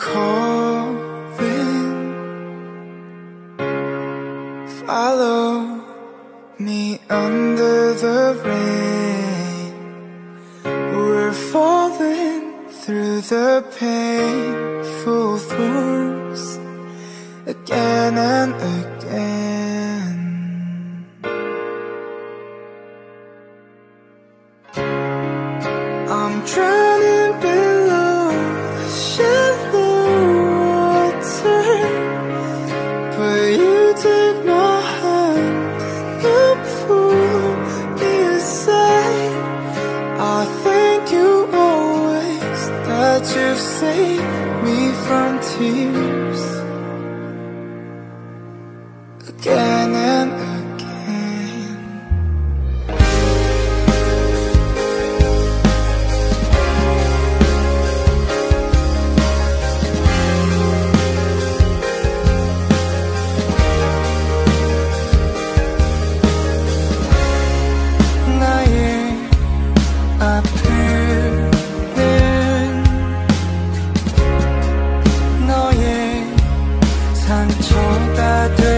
calling. Follow me under the rain. We're falling through the painful thorns again and again. I'm drowning. take my hand you pull me aside. I thank you always that you've me from tears again and again. I do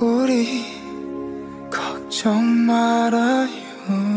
우리 걱정 말아요.